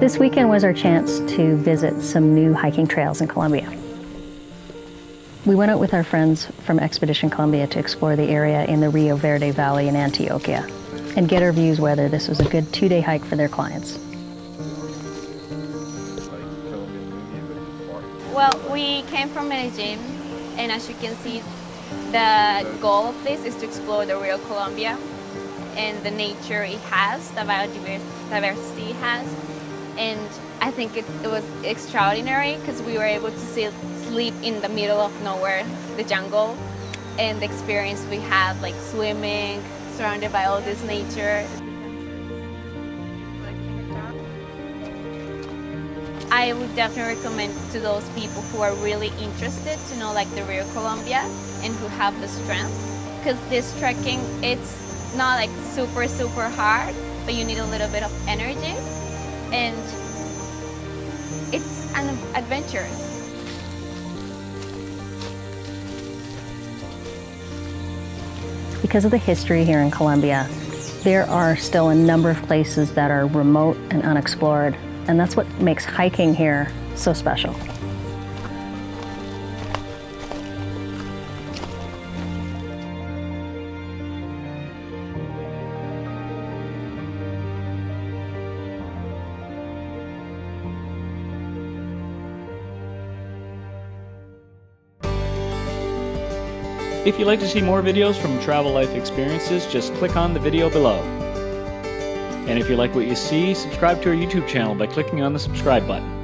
This weekend was our chance to visit some new hiking trails in Colombia. We went out with our friends from Expedition Colombia to explore the area in the Rio Verde Valley in Antioquia and get our views whether this was a good two-day hike for their clients. Well, we came from Medellin, and as you can see, the goal of this is to explore the Rio Colombia and the nature it has, the biodiversity it has. And I think it, it was extraordinary because we were able to see, sleep in the middle of nowhere, the jungle, and the experience we had, like swimming, surrounded by all this nature. I would definitely recommend to those people who are really interested to know like the Rio Colombia and who have the strength because this trekking it's not like super super hard but you need a little bit of energy and it's an adventure. Because of the history here in Colombia, there are still a number of places that are remote and unexplored and that's what makes hiking here so special. If you'd like to see more videos from Travel Life Experiences, just click on the video below. And if you like what you see, subscribe to our YouTube channel by clicking on the subscribe button.